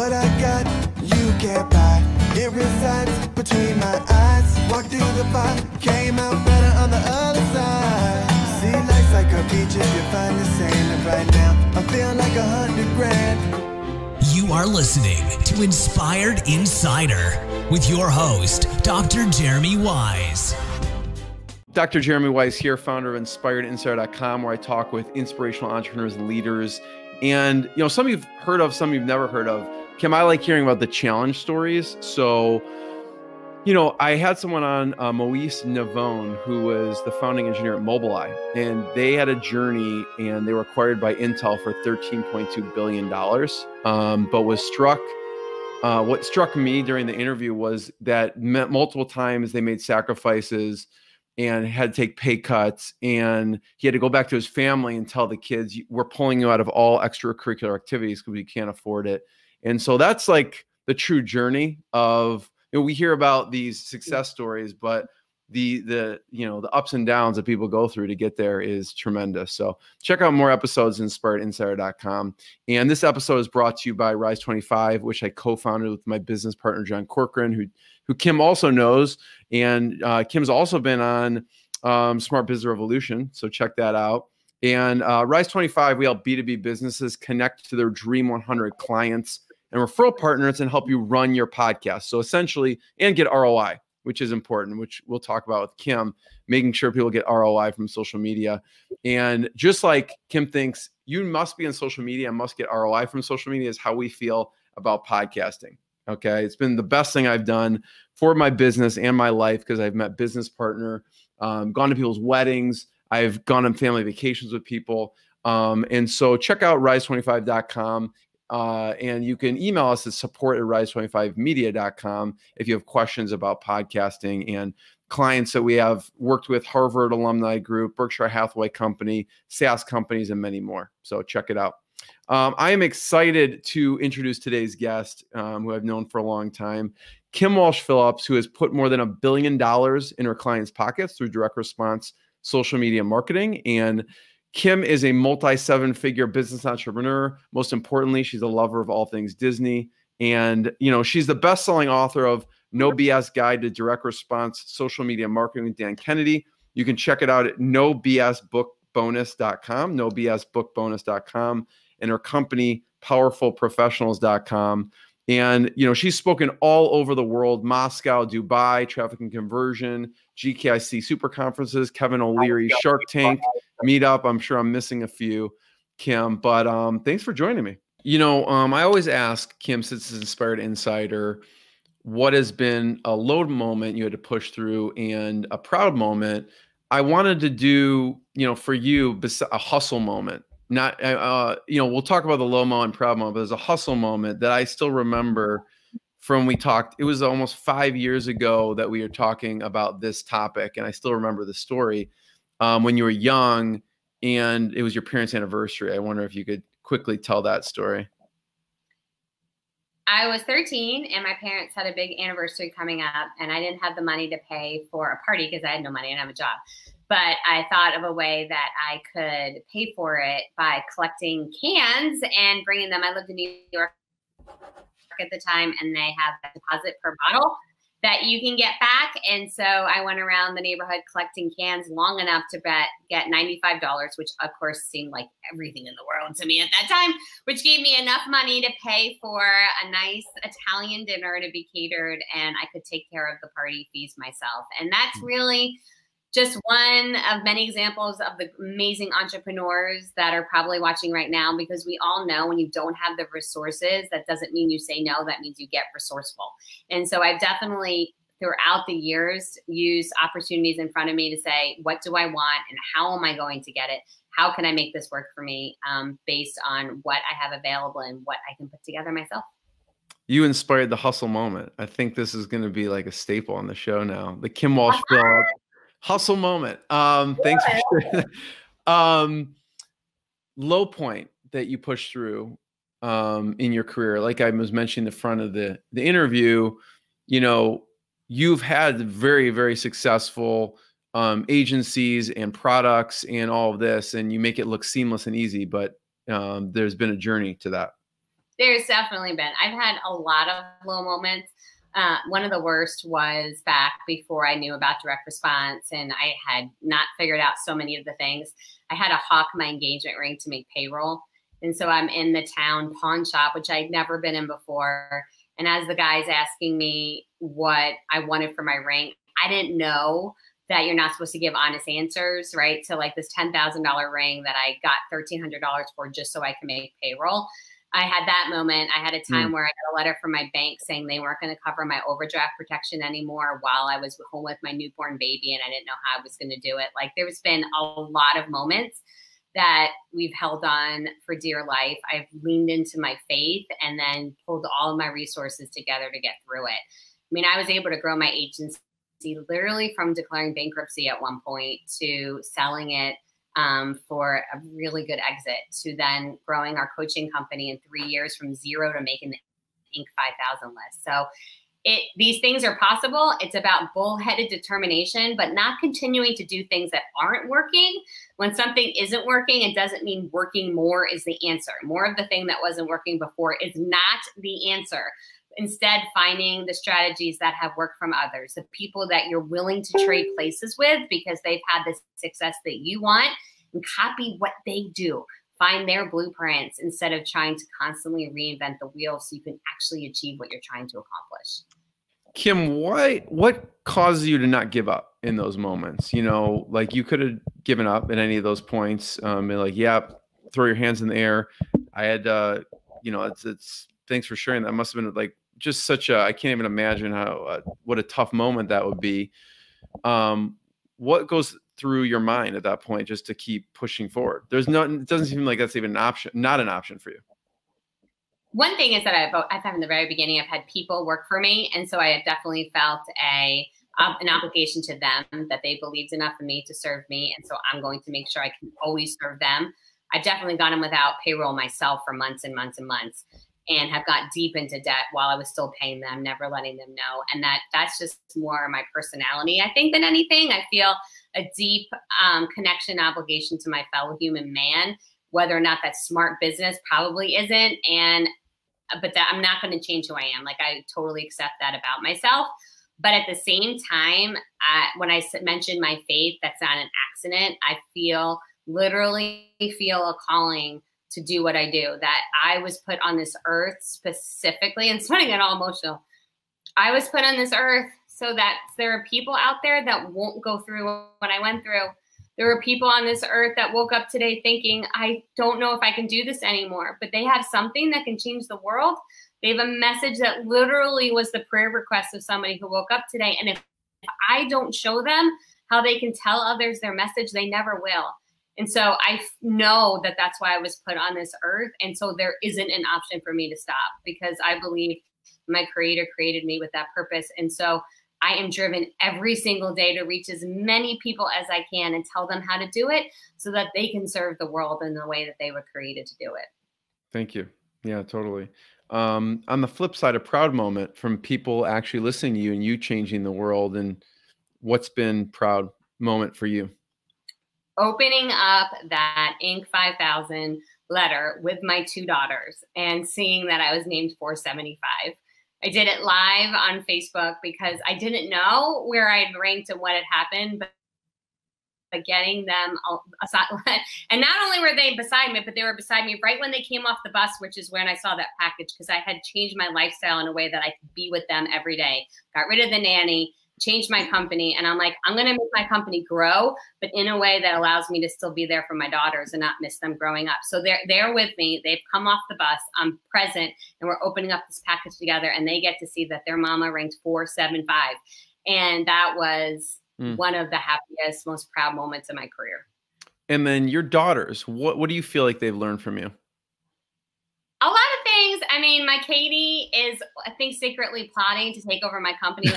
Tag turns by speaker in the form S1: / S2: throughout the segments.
S1: What I got, you can't buy. It resides between my eyes. Walked through the fire, came out better on the other side. See, life's like a beach if you find the sand. And right now, I feel like a hundred grand.
S2: You are listening to Inspired Insider with your host, Dr. Jeremy Weisz.
S3: Dr. Jeremy Weisz here, founder of InspiredInsider.com, where I talk with inspirational entrepreneurs and leaders. And you know, some you've heard of, some you've never heard of. Kim, I like hearing about the challenge stories. So, you know, I had someone on, uh, Moise Navone, who was the founding engineer at Mobileye, and they had a journey and they were acquired by Intel for $13.2 billion, um, but was struck. Uh, what struck me during the interview was that multiple times they made sacrifices and had to take pay cuts and he had to go back to his family and tell the kids we're pulling you out of all extracurricular activities because we can't afford it and so that's like the true journey of you know we hear about these success stories but the the you know the ups and downs that people go through to get there is tremendous. So check out more episodes in inspiredinsider.com and this episode is brought to you by rise 25 which i co-founded with my business partner john corcoran who who kim also knows. And uh, kim's also been on um, smart business revolution so check that out. And uh, rise 25 we help b2b businesses connect to their dream 100 clients and referral partners and help you run your podcast so essentially and get roi which is important, which we'll talk about with Kim, making sure people get ROI from social media. And just like Kim thinks you must be on social media and must get ROI from social media, is how we feel about podcasting. Okay. It's been the best thing I've done for my business and my life because I've met business partner, um, gone to people's weddings, I've gone on family vacations with people. Um, and so check out rise25.com uh, and you can email us at support at rise25media.com if you have questions about podcasting and clients that we have worked with Harvard Alumni Group, Berkshire Hathaway Company, SaaS companies, and many more. So check it out. Um, I am excited to introduce today's guest, um, who I've known for a long time, Kim Walsh Phillips, who has put more than a billion dollars in her clients' pockets through direct response social media marketing. And Kim is a multi seven figure business entrepreneur. Most importantly, she's a lover of all things Disney. And, you know, she's the best selling author of No BS Guide to Direct Response Social Media Marketing with Dan Kennedy. You can check it out at nobsbookbonus.com, nobsbookbonus.com, and her company, powerfulprofessionals.com. And, you know, she's spoken all over the world Moscow, Dubai, traffic and conversion, GKIC super conferences, Kevin O'Leary, Shark Tank meetup. I'm sure I'm missing a few, Kim, but um, thanks for joining me. You know, um, I always ask Kim, since it's Inspired Insider, what has been a low moment you had to push through and a proud moment. I wanted to do, you know, for you, a hustle moment. Not, uh, uh, you know, we'll talk about the low moment, proud moment, but there's a hustle moment that I still remember from we talked. It was almost five years ago that we were talking about this topic, and I still remember the story um, when you were young and it was your parents' anniversary. I wonder if you could quickly tell that story.
S4: I was 13 and my parents had a big anniversary coming up, and I didn't have the money to pay for a party because I had no money and I have a job. But I thought of a way that I could pay for it by collecting cans and bringing them. I lived in New York at the time, and they have a deposit per bottle that you can get back. And so I went around the neighborhood collecting cans long enough to bet, get $95, which of course seemed like everything in the world to me at that time, which gave me enough money to pay for a nice Italian dinner to be catered and I could take care of the party fees myself. And that's hmm. really just one of many examples of the amazing entrepreneurs that are probably watching right now because we all know when you don't have the resources that doesn't mean you say no that means you get resourceful. And so i've definitely throughout the years used opportunities in front of me to say what do i want and how am i going to get it? How can i make this work for me um, based on what i have available and what i can put together myself?
S3: You inspired the hustle moment. I think this is going to be like a staple on the show now. The Kim Walsh Phillips hustle moment. Um, thanks for um, low point that you pushed through um, in your career. Like I was mentioning the front of the the interview, you know, you've had very very successful um, agencies and products and all of this, and you make it look seamless and easy. But um, there's been a journey to that.
S4: There's definitely been. I've had a lot of low moments. Uh, one of the worst was back before I knew about direct response and I had not figured out so many of the things. I had to hawk my engagement ring to make payroll. And so I'm in the town pawn shop, which I'd never been in before. And as the guy's asking me what I wanted for my ring, I didn't know that you're not supposed to give honest answers, right? So like this $10,000 ring that I got $1,300 for just so I can make payroll. I had that moment. I had a time mm. where I got a letter from my bank saying they weren't going to cover my overdraft protection anymore while I was home with my newborn baby and I didn't know how I was going to do it. Like there's been a lot of moments that we've held on for dear life. I've leaned into my faith and then pulled all of my resources together to get through it. I mean, I was able to grow my agency literally from declaring bankruptcy at one point to selling it um, for a really good exit to then growing our coaching company in three years from zero to making the Inc. 5000 list. So it these things are possible. It's about bullheaded determination, but not continuing to do things that aren't working. When something isn't working, it doesn't mean working more is the answer. More of the thing that wasn't working before is not the answer. Instead, finding the strategies that have worked from others, the people that you're willing to trade places with because they've had the success that you want, and copy what they do. Find their blueprints instead of trying to constantly reinvent the wheel so you can actually achieve what you're trying to accomplish.
S3: Kim, why what causes you to not give up in those moments? You know, like you could have given up at any of those points. Um, and like, yeah, throw your hands in the air. I had uh, you know, it's it's thanks for sharing that. Must have been like just such a I can't even imagine how uh, what a tough moment that would be. Um, what goes through your mind at that point just to keep pushing forward? There's no, it doesn't seem like that's even an option, not an option for you.
S4: One thing is that I've, I've had in the very beginning, I've had people work for me. And so I have definitely felt a, um, an obligation to them that they believed enough in me to serve me. And so I'm going to make sure I can always serve them. I've definitely gone in without payroll myself for months and months and months and have got deep into debt while I was still paying them, never letting them know. And that that's just more my personality, I think, than anything. I feel a deep um, connection obligation to my fellow human man. Whether or not that's smart business probably isn't, and but that I'm not going to change who I am. Like I totally accept that about myself. But at the same time, uh, when I mentioned my faith, that's not an accident. I feel literally feel a calling to do what I do. That I was put on this earth specifically, and starting get all emotional. I was put on this earth so that there are people out there that won't go through what I went through. There are people on this earth that woke up today thinking, I don't know if I can do this anymore, but they have something that can change the world. They have a message that literally was the prayer request of somebody who woke up today. And if I don't show them how they can tell others their message, they never will. And so I know that that's why I was put on this earth. And so there isn't an option for me to stop because I believe my creator created me with that purpose. And so I am driven every single day to reach as many people as I can and tell them how to do it so that they can serve the world in the way that they were created to do it.
S3: Thank you. Yeah, totally. Um, on the flip side, a proud moment from people actually listening to you and you changing the world. And what's been proud moment for you?
S4: Opening up that Inc. 5000 letter with my two daughters and seeing that I was named 475 I did it live on Facebook because I didn't know where I'd ranked and what had happened, but but getting them aside, and not only were they beside me but they were beside me right when they came off the bus which is when i saw that package because i had changed my lifestyle in a way that i could be with them every day got rid of the nanny changed my company and i'm like i'm going to make my company grow but in a way that allows me to still be there for my daughters and not miss them growing up. So they're they're with me. They've come off the bus. I'm present and we're opening up this package together and they get to see that their mama ranked 475 and that was mm. one of the happiest most proud moments of my career.
S3: And then your daughters what what do you feel like they've learned from you?
S4: A lot things. I mean, my Katie is, I think, secretly plotting to take over my company.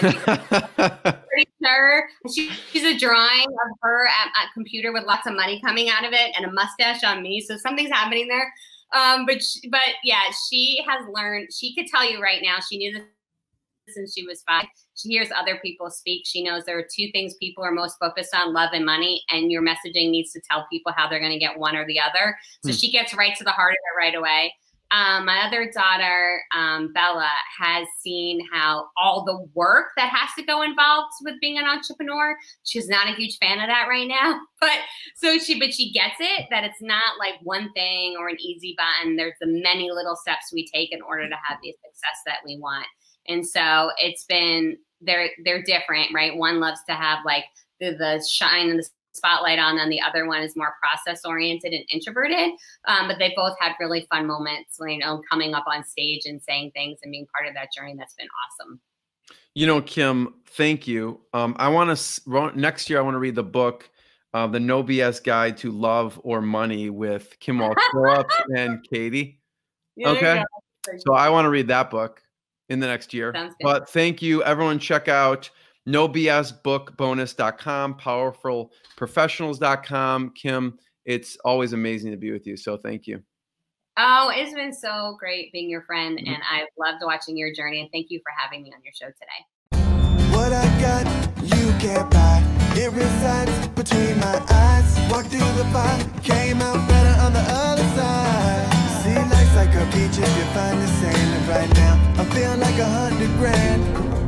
S4: pretty sure she, she's a drawing of her at a computer with lots of money coming out of it and a mustache on me. So something's happening there. Um, but she, but yeah, she has learned. She could tell you right now. She knew this since she was five. She hears other people speak. She knows there are two things people are most focused on love and money. And your messaging needs to tell people how they're going to get one or the other. So hmm. she gets right to the heart of it right away. Um, my other daughter, um, Bella, has seen how all the work that has to go involved with being an entrepreneur. She's not a huge fan of that right now, but so she, but she gets it that it's not like one thing or an easy button. There's the many little steps we take in order to have the success that we want. And so it's been they're they're different, right? One loves to have like the, the shine and the spotlight on and the other one is more process oriented and introverted. Um, but they both had really fun moments when you know coming up on stage and saying things and being part of that journey. That's been awesome.
S3: You know kim thank you. Um, i want to next year i want to read the book uh, the no bs guide to love or money with kim Walsh and katie. Yeah, okay? so i want to read that book in the next year. But thank you. Everyone check out nobsbookbonus.com, powerfulprofessionals.com. Kim, it's always amazing to be with you. So thank you.
S4: Oh, it's been so great being your friend, mm-hmm. and I've loved watching your journey. And thank you for having me on your show today.
S1: What I got, you can't buy. It resides between my eyes. Walked through the fire, came out better on the other side. See, life's like a beach if you find the sand. And right now, I feel like a hundred grand.